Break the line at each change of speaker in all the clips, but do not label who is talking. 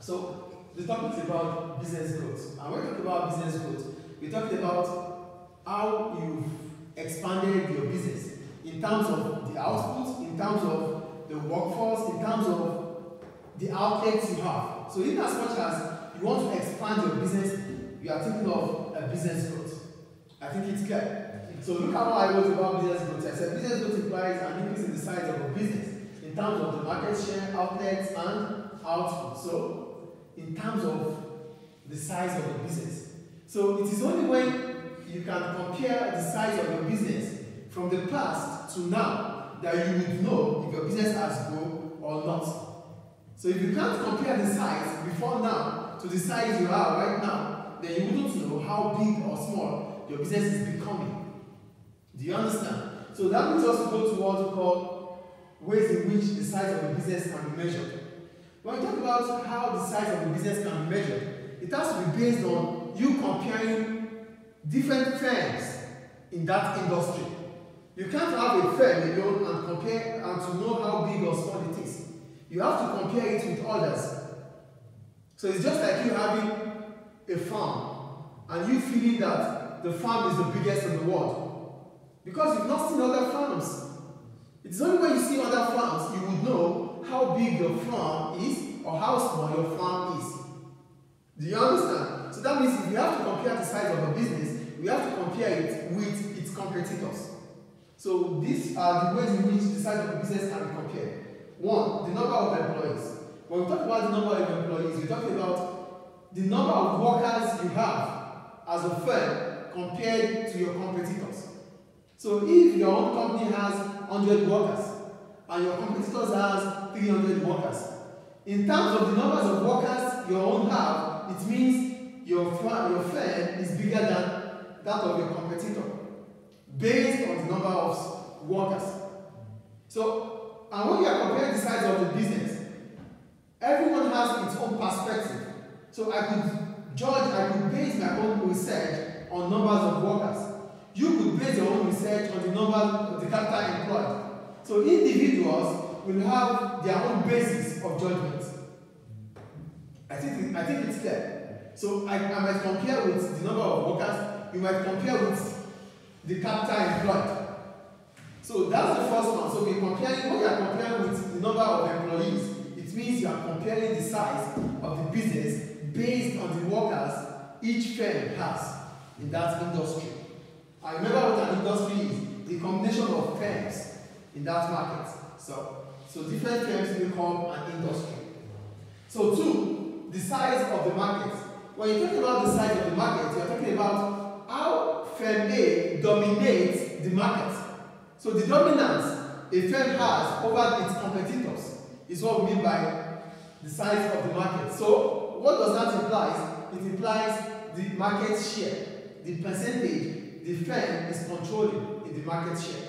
So the topic is about business growth. And when we talk about business growth, we talked about how you've expanded your business in terms of the output, in terms of the workforce, in terms of the outlets you have. So in as much as you want to expand your business, you are thinking of a business growth. I think it's clear. So look what I wrote about business growth. I said business growth implies an increase in the size of a business in terms of the market share, outlets, and output. So in terms of the size of the business. So it is only when you can compare the size of your business from the past to now that you would know if your business has grown or not. So if you can't compare the size before now to the size you are right now, then you wouldn't know how big or small your business is becoming. Do you understand? So that means us to go to what we call ways in which the size of a business can be measured. When we talk about how the size of a business can be measured, it has to be based on you comparing different firms in that industry. You can't have a firm alone and compare and to know how big or small it is. You have to compare it with others. So it's just like you having a farm and you feeling that the farm is the biggest in the world. Because you've not seen other farms. It's only when you see other farms you would know how big your farm is or how small your farm is. Do you understand? So that means if you have to compare the size of a business, we have to compare it with its competitors. So these are the ways in which the size of a business can be compared. One, the number of employees. When we talk about the number of employees, we're talking about the number of workers you have as a firm compared to your competitors. So if your own company has 100 workers and your competitors has 300 workers, in terms of the numbers of workers your own have, it means your, your firm is bigger than that of your competitor based on the number of workers. So, and when you are comparing the size of the business, everyone has its own perspective. So I could judge, I could base my own research on numbers of workers. You could base your own research on the number of the capital employed. So individuals will have their own basis of judgment. I think, I think it's clear. So I, I might compare with the number of workers, you might compare with the capital employed. So that's the first one. So we're comparing, when you are comparing with the number of employees, it means you are comparing the size of the business based on the workers each firm has in that industry. I remember what an industry is, the combination of firms in that market. So, so different firms become an industry. So two, the size of the market. When you talk about the size of the market, you're talking about how firm A dominates the market. So the dominance a firm has over its competitors is what we mean by the size of the market. So what does that imply? It implies the market share, the percentage the firm is controlling in the market share.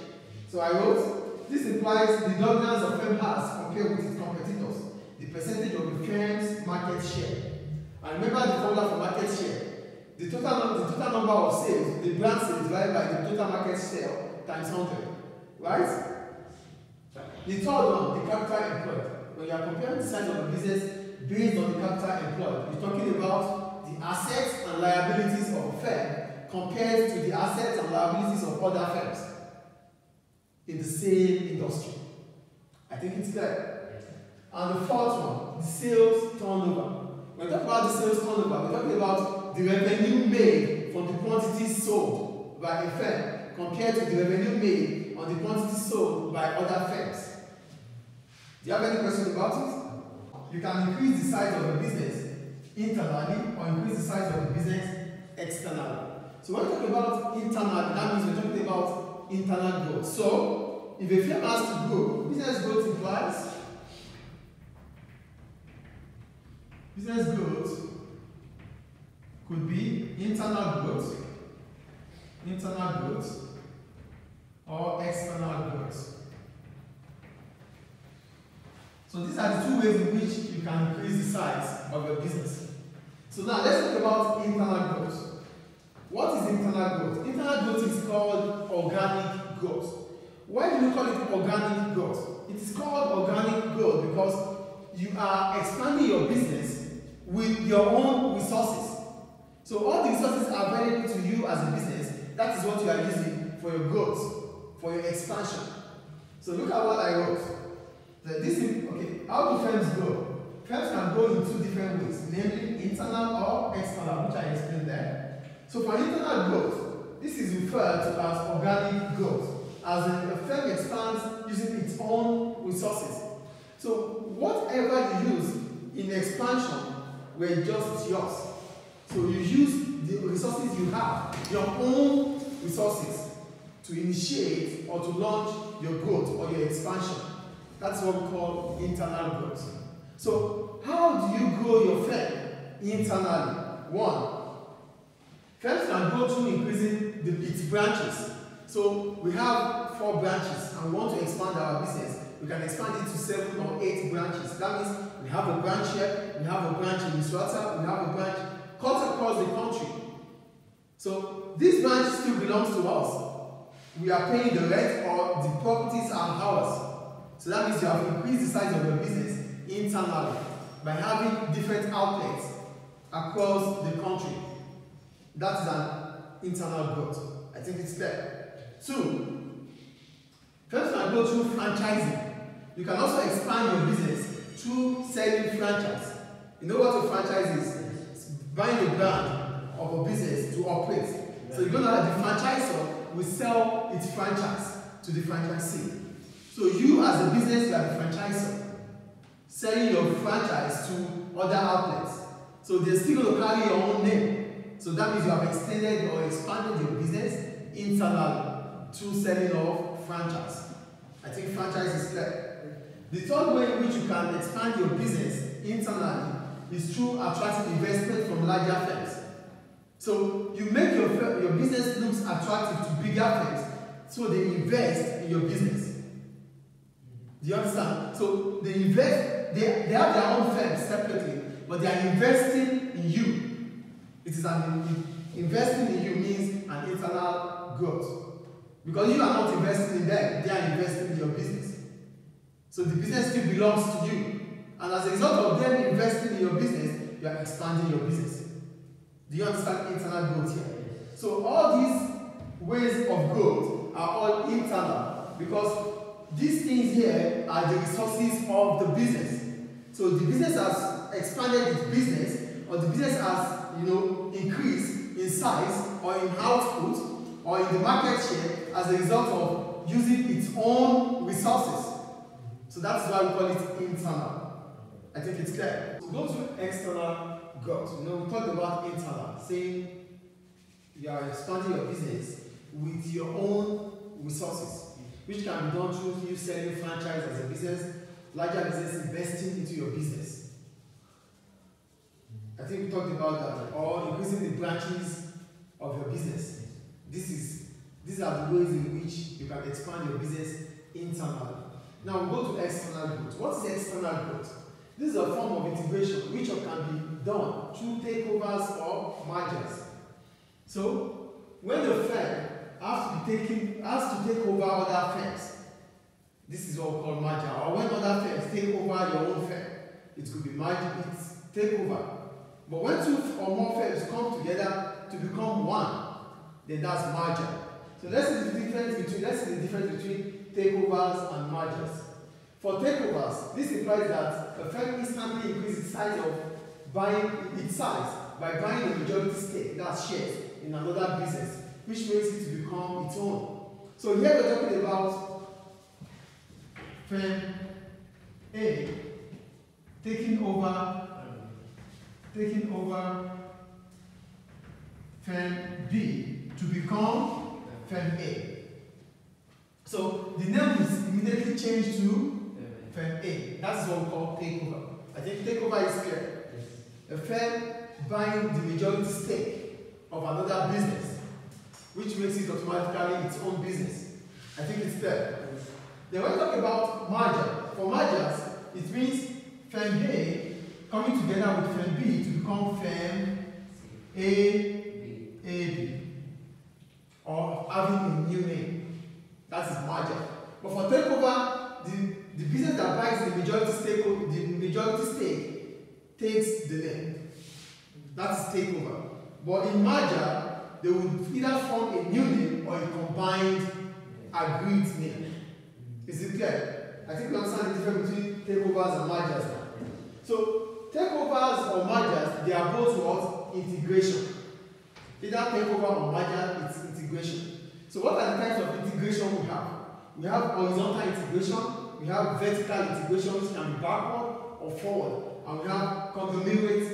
So I wrote, this implies the dominance a firm has compared with its competitors, the percentage of the firm's market share. And remember the formula for market share. The total, the total number of sales, the brand sales divided by the total market sale times 100. Right? The third one, the capital employed. When you are comparing the size of a business based on the capital employed, you're talking about the assets and liabilities of a firm compared to the assets and liabilities of other firms in the same industry. I think it's clear. And the fourth one, the sales turnover. When we talk about the sales turnover, we're talking about the revenue made from the quantities sold by a firm compared to the revenue made on the quantities sold by other firms. Do you have any questions about it? You can increase the size of a business internally or increase the size of the business externally. So when we talk about internal, that means we're talking about internal growth. So if a firm has to grow, business growth implies business growth could be internal growth, internal growth, or external growth. So these are the two ways in which you can increase the size of your business. So now let's talk about internal growth. What is internal growth? Internal growth is called organic growth. Why do you call it organic growth? It is called organic growth because you are expanding your business with your own resources. So all the resources are available to you as a business. That is what you are using for your growth, for your expansion. So look at what I wrote. That this is, okay, how do firms grow? Firms can grow in two different ways, namely internal or external, which I explained there. So for internal growth, this is referred to as organic growth, as a firm expands using its own resources. So whatever you use in expansion were just yours. So you use the resources you have, your own resources, to initiate or to launch your growth or your expansion. That's what we call internal growth. So how do you grow your firm internally? One, firms can grow through increasing the, its branches. So we have four branches and we want to expand our business. We can expand it to seven or eight branches. That means we have a branch here, we have a branch in Misrata, we have a branch cut across the country. So this branch still belongs to us. We are paying the rent or the properties are ours. So that means you have increased the size of your business internally by having different outlets across the country. That is an internal growth. I think it's there. Two, first can go through franchising. You can also expand your business through selling franchise. You know what a franchise is? It's buying the brand of a business to operate. So you're gonna have the franchisor will sell its franchise to the franchisee. So you as a business, you are the franchisor, selling your franchise to other outlets. So they're still going to carry your own name. So that means you have extended or expanded your business internally through selling of franchise. I think franchise is clear. The third way in which you can expand your business internally is through attracting investment from larger firms. So you make your, your business looks attractive to bigger firms so they invest in your business. Do you understand? So they invest, they, they have their own firms separately, but they are investing in you. It is an investing in you means an internal growth. Because you are not investing in them, they are investing in your business. So the business still belongs to you. And as a result of them investing in your business, you are expanding your business. Do you understand internal growth here? So all these ways of growth are all internal because these things here are the resources of the business. So the business has expanded its business or the business has, you know, increased in size or in output or in the market share as a result of using its own resources. So that's why we call it internal. I think it's clear. So go to external growth. You know, we talked about internal, saying you are expanding your business with your own resources, which can be done through you selling franchise as a business, larger business investing into your business. I think we talked about that, or increasing the branches of your business. This is these are the ways in which you can expand your business internally. Now go to external growth. What is external growth? This is a form of integration which can be done through takeovers or mergers. So when the firm has to be has to take over other firms, this is what we call merger. Or when other firms take over your own firm, it could be merger, it's takeover. But when two or more firms come together to become one, then that's merger. So let's see the difference between let's see the difference between takeovers and mergers. For takeovers, this implies that a firm instantly increases the size of buying its size by buying a majority stake, that's shares, in another business, which makes it to become its own. So here we're talking about firm A taking over taking over firm B to become firm A. So the name is immediately changed to firm A. That's what we call takeover. I think takeover is clear. A firm buying the majority stake of another business, which makes it automatically its own business. I think it's clear. Then when we talk about merger, for mergers, it means firm A coming together with firm B to become firm A, A, B. AB, or having a new name. That is merger. But for takeover, the, the business that buys the majority stake, the majority stake takes the name. That is takeover. But in merger, they would either form a new name or a combined agreed name. Is it clear? I think we understand the difference between takeovers and mergers now. So takeovers or mergers, they are both what? Integration. Either takeover or merger, it's integration. So what are the types of integration we have? We have horizontal integration, we have vertical integration which can be backward or forward, and we have conglomerate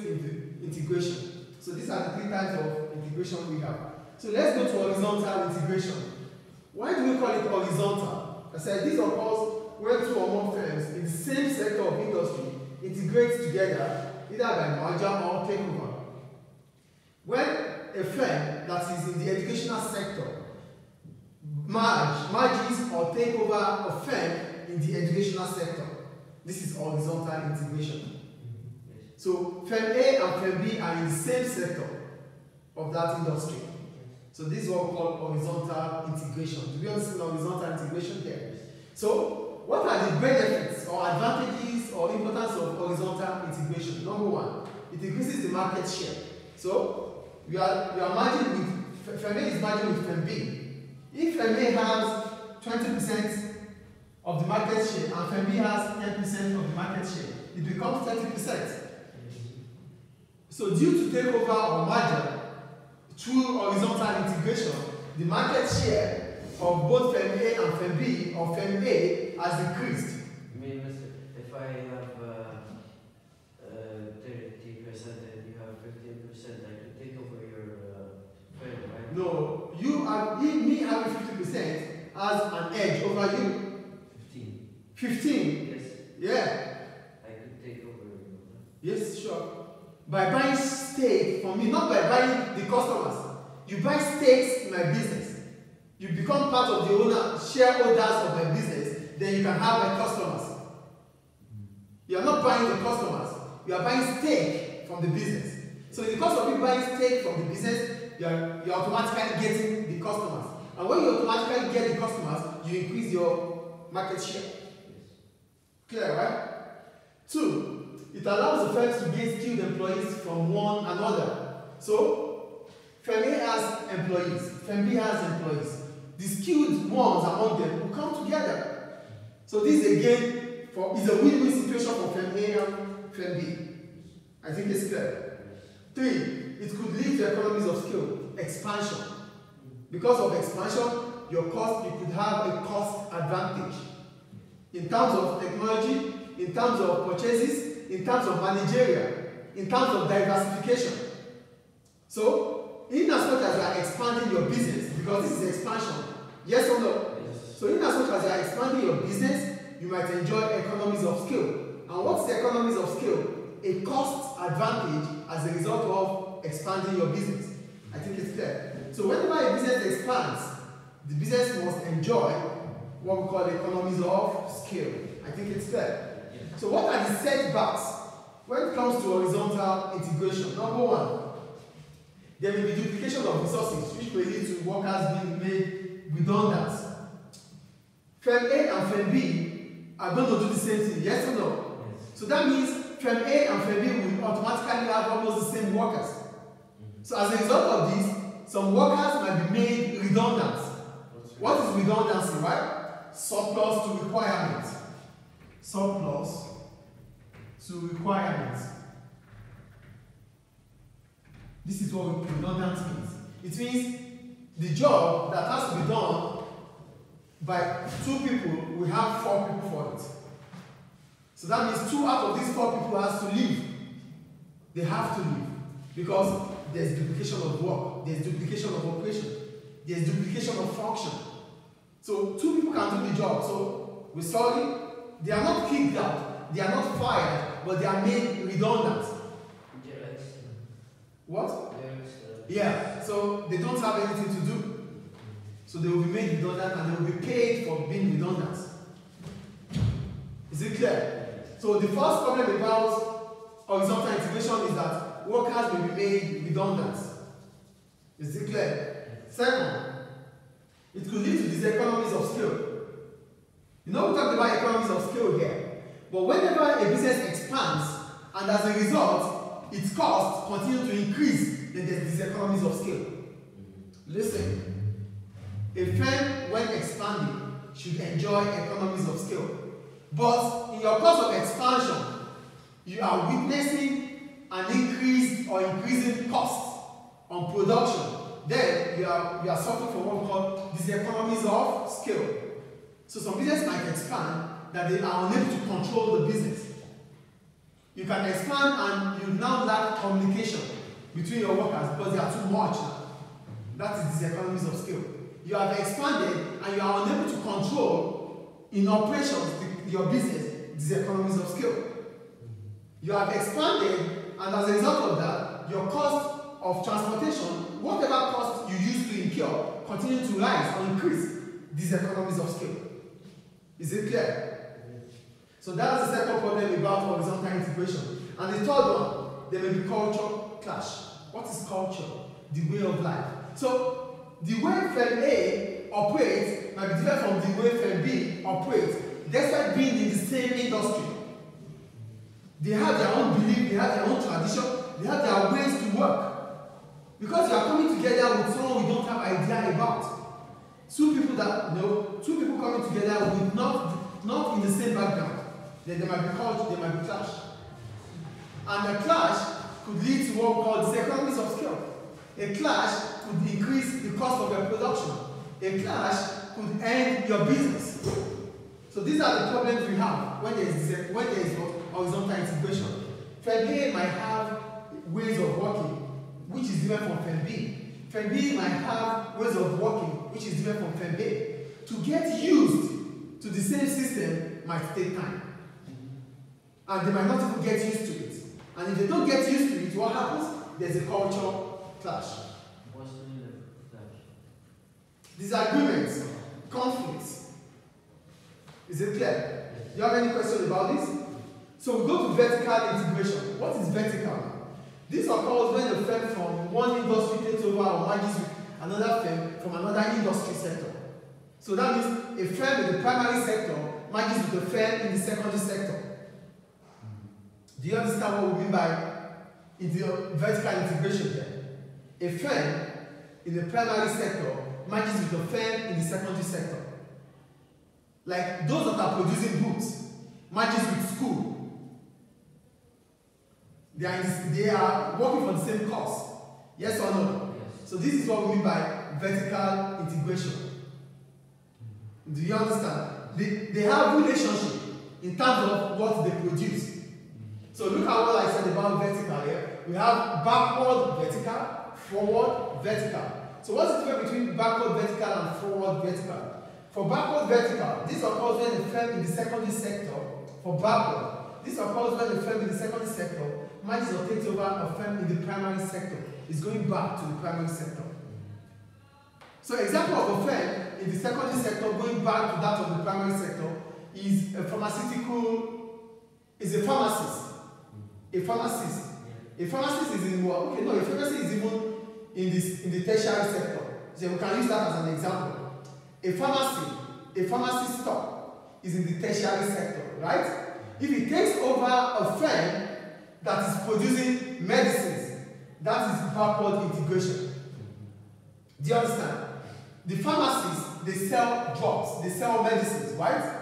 integration. So these are the three types of integration we have. So let's go to horizontal integration. Why do we call it horizontal? I said this occurs when two or more firms in the same sector of industry integrate together either by merger or takeover. When a firm that is in the educational sector merge, merges or take over a firm in the educational sector. This is horizontal integration. So firm A and firm B are in the same sector of that industry. So this is what we call horizontal integration. Do we understand horizontal integration here? So what are the benefits or advantages or importance of horizontal integration? Number one, it increases the market share. So we are, we are merging with, firm A is merging with firm B. If FMA has 20% of the market share and FMB has 10% of the market share, it becomes 30%. So due to takeover or merger, through horizontal integration, the market share of both FEM A and FEM B or FEM A has increased.
I mean, if I have uh, uh, 30% and you have 15%, I could take over your uh, firm, right?
No, you are, me having 50% as an edge over you.
15.
15?
Yes.
Yeah.
I could take over
Yes, sure. By buying stake for me, not by buying the customers. You buy stakes in my business. You become part of the owner, shareholders of my business, then you can have my customers. You are not buying the customers, you are buying stake from the business. So in the cost of you buying stake from the business, you are, you are automatically getting the customers. And when you automatically get the customers, you increase your market share. Clear, right? Two, it allows the firms to gain skilled employees from one another. So, firm has employees, firm has employees. The skilled ones among them will come together. So this again for, is a win-win situation for firm A and firm B. I think it's clear. Three, it could lead to economies of scale, expansion. Because of expansion, your cost, you could have a cost advantage in terms of technology, in terms of purchases, in terms of managerial, in terms of diversification. So, in as much as you are expanding your business, because this is expansion, yes or no?
Yes.
So, in as much as you are expanding your business, you might enjoy economies of scale. And what's the economies of scale? A cost advantage as a result of expanding your business. I think it's clear. So whenever a business expands, the business must enjoy what we call economies of scale. I think it's clear. So what are the setbacks when it comes to horizontal integration? Number one, there will be duplication of resources which may lead to workers being made redundant. Firm A and Firm B are going to do the same thing, yes or no?
Yes.
So that means Firm A and Firm B will automatically have almost the same workers. So as a result of this, some workers might be made redundant. What is redundancy, right? Surplus to requirements. Surplus to requirements. This is what redundant means. It means the job that has to be done by two people, we have four people for it. So that means two out of these four people has to leave. They have to leave because there's duplication of work, there's duplication of operation, there's duplication of function. So two people can do the job. So we sorry, they are not kicked out, they are not fired, but they are made redundant. What? Yeah, so they don't have anything to do. So they will be made redundant and they will be paid for being redundant. Is it clear? So the first problem about horizontal integration is that workers may be made redundant. Is it clear? Second, it could lead to diseconomies of scale. You know, we talked about economies of scale here. But whenever a business expands, and as a result, its costs continue to increase, then there's these economies of scale. Listen, a firm when expanding should enjoy economies of scale. But in your course of expansion, you are witnessing an increase or increasing cost on production. Then you are, you are suffering from what we call economies of scale. So some business might expand that they are unable to control the business. You can expand and you now lack communication between your workers because they are too much. That is diseconomies of scale. You have expanded and you are unable to control in operations the, your business these economies of scale. You have expanded and as a result of that, your cost of transportation, whatever cost you used to incur, continue to rise or increase these economies of scale. Is it clear? So that's the second problem about horizontal integration. And the third one, there may be culture clash. What is culture? The way of life. So the way firm A operates might be different from the way firm B operates, despite being in the same industry. They have their own belief, they have their own tradition, they have their ways to work. Because you are coming together with someone we don't have idea about. Two people that you know, two people coming together with not not in the same background then there might be culture, they might be clash. And a clash could lead to what we call economies of scale. A clash could increase the cost of your production. A clash could end your business. So these are the problems we have when there is when there is horizontal integration. Firm A might have ways of working which is different from Firm B. Firm B might have ways of working which is different from Firm A. To get used to the same system might take time and they might not even get used to it. And if they don't get used to it, what happens? There's a culture clash. Disagreements, conflicts. Is it clear? Do you have any question about this? So we go to vertical integration. What is vertical? This occurs when a firm from one industry takes over or merges with another firm from another industry sector. So that means a firm in the primary sector merges with a firm in the secondary sector. Do you understand what we mean by vertical integration there? A firm in the primary sector matches with a firm in the secondary sector. Like those that are producing books matches with school. They are, they are working for the same cause. Yes or no?
Yes.
So this is what we mean by vertical integration. Do you understand? They, they have relationship in terms of what they produce. So look at what I said about vertical here. We have backward vertical, forward vertical. So what's the difference between backward vertical and forward vertical? For backward vertical, this occurs when the firm in the secondary sector, for backward, this occurs when the firm in the secondary sector manages or takes over a firm in the primary sector. Is going back to the primary sector. So example of a firm in the secondary sector going back to that of the primary sector is a pharmaceutical, is a pharmacist a pharmacist. A pharmacist is in? Okay, no, a pharmacist is even in this in the tertiary sector. So we can use that as an example. A pharmacy, a pharmacy store is in the tertiary sector, right? If he takes over a firm that is producing medicines, that is backward integration. Do you understand? The pharmacists, they sell drugs, they sell medicines, right?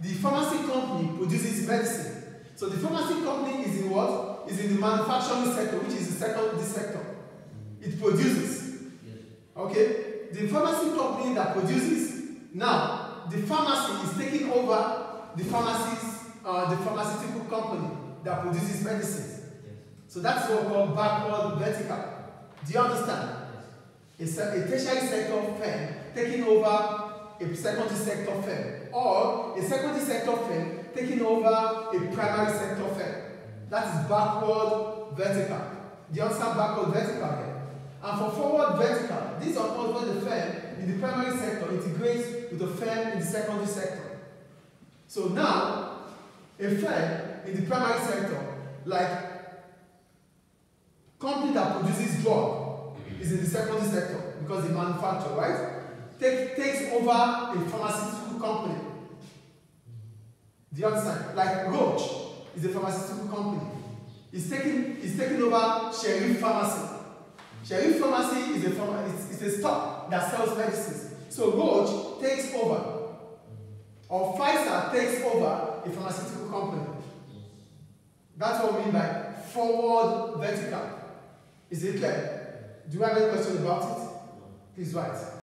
The pharmacy company produces medicine. So the pharmacy company is in what? Is in the manufacturing sector, which is the second this sector. It produces.
Yes.
Okay? The pharmacy company that produces, now the pharmacy is taking over the pharmacies, uh, the pharmaceutical company that produces medicines.
Yes.
So that's what we call backward vertical. Do you understand?
Yes.
A, se- a tertiary sector firm taking over a secondary sector firm, or a secondary sector firm taking over a primary sector firm. That is backward vertical. Do you understand backward vertical here? And for forward vertical, this occurs when the firm in the primary sector integrates with the firm in the secondary sector. So now, a firm in the primary sector, like company that produces drug, is in the secondary sector because they manufacture, right? Take, takes over a pharmaceutical company do you understand? Like Roche is a pharmaceutical company. It's taking is taking over Sherif Pharmacy. Sherif Pharmacy is a pharma, it's, it's a store that sells medicines. So Roche takes over, or Pfizer takes over a pharmaceutical company. That's what we mean by forward vertical. Is it clear? Do you have any question about it? Please write.